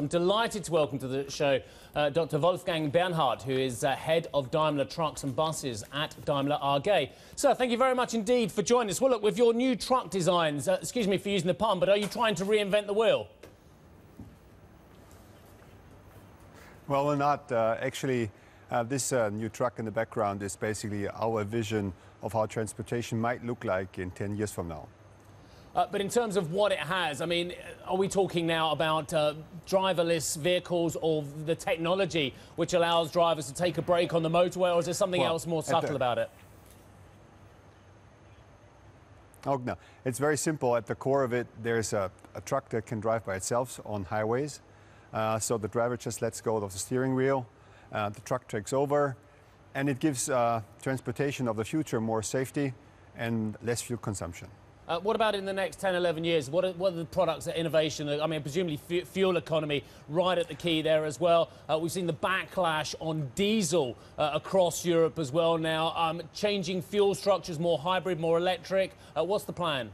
I'm delighted to welcome to the show uh, Dr. Wolfgang Bernhard, who is uh, head of Daimler Trucks and Buses at Daimler AG. Sir, thank you very much indeed for joining us. Well, look, with your new truck designs, uh, excuse me for using the pun, but are you trying to reinvent the wheel? Well, we're not. Uh, actually, uh, this uh, new truck in the background is basically our vision of how transportation might look like in 10 years from now. Uh, but in terms of what it has, I mean, are we talking now about uh, driverless vehicles or the technology which allows drivers to take a break on the motorway, or is there something Well, else more subtle the- about it? Oh, no. It's very simple. At the core of it, there's a, a truck that can drive by itself on highways. Uh, so the driver just lets go of the steering wheel, uh, the truck takes over, and it gives uh, transportation of the future more safety and less fuel consumption. Uh, what about in the next 10, 11 years? What are, what are the products, that innovation? I mean, presumably fu- fuel economy right at the key there as well. Uh, we've seen the backlash on diesel uh, across Europe as well now. Um, changing fuel structures, more hybrid, more electric. Uh, what's the plan?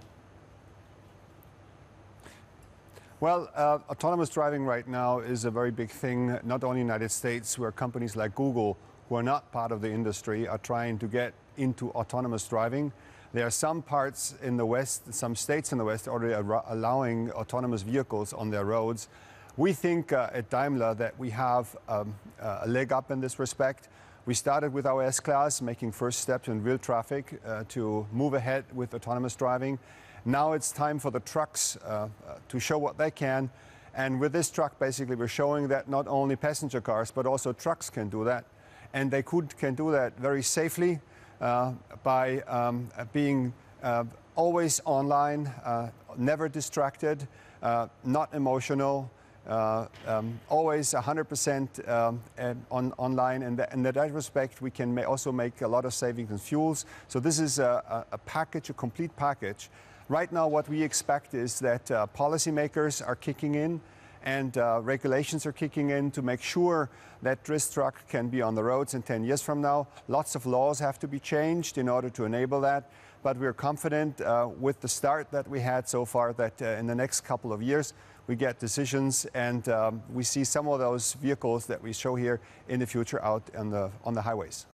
Well, uh, autonomous driving right now is a very big thing, not only in the United States, where companies like Google, who are not part of the industry, are trying to get into autonomous driving. There are some parts in the West, some states in the West already allowing autonomous vehicles on their roads. We think uh, at Daimler that we have um, a leg up in this respect. We started with our S-Class, making first steps in real traffic uh, to move ahead with autonomous driving. Now it's time for the trucks uh, uh, to show what they can. And with this truck, basically, we're showing that not only passenger cars, but also trucks can do that. And they could, can do that very safely uh, by um, uh, being uh, always online, uh, never distracted, uh, not emotional, uh, um, always 100% um, on, online. And, that, and in that respect, we can ma- also make a lot of savings in fuels. So this is a, a, package, a complete package. Right now, what we expect is that uh, policymakers are kicking in and uh, regulations are kicking in to make sure that this truck can be on the roads in 10 years from now. Lots of laws have to be changed in order to enable that. But we're confident uh, with the start that we had so far that uh, in the next couple of years we get decisions and um, we see some of those vehicles that we show here in the future out on the, on the highways.